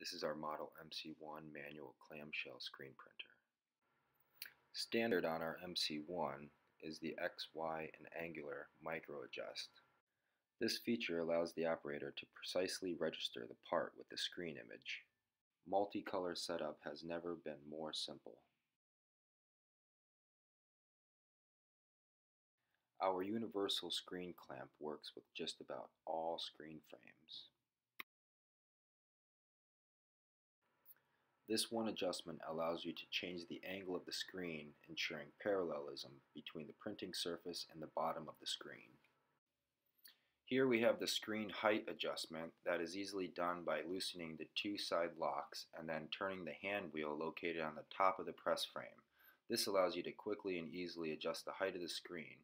This is our model MC1 manual clamshell screen printer. Standard on our MC1 is the X, Y, and angular micro adjust. This feature allows the operator to precisely register the part with the screen image. Multicolor setup has never been more simple. Our universal screen clamp works with just about all screen frames. This one adjustment allows you to change the angle of the screen, ensuring parallelism between the printing surface and the bottom of the screen. Here we have the screen height adjustment that is easily done by loosening the two side locks and then turning the hand wheel located on the top of the press frame. This allows you to quickly and easily adjust the height of the screen.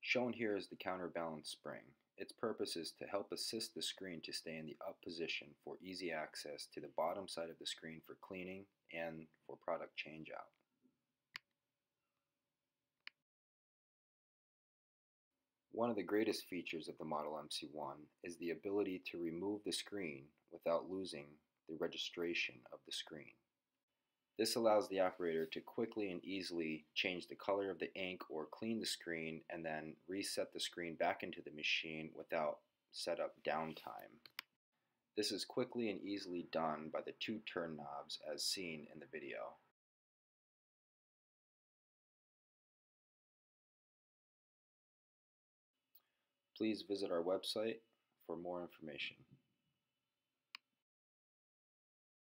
Shown here is the counterbalance spring. Its purpose is to help assist the screen to stay in the up position for easy access to the bottom side of the screen for cleaning and for product changeout. One of the greatest features of the Model MC1 is the ability to remove the screen without losing the registration of the screen. This allows the operator to quickly and easily change the color of the ink or clean the screen and then reset the screen back into the machine without setup downtime. This is quickly and easily done by the two turn knobs as seen in the video. Please visit our website for more information.